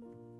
you.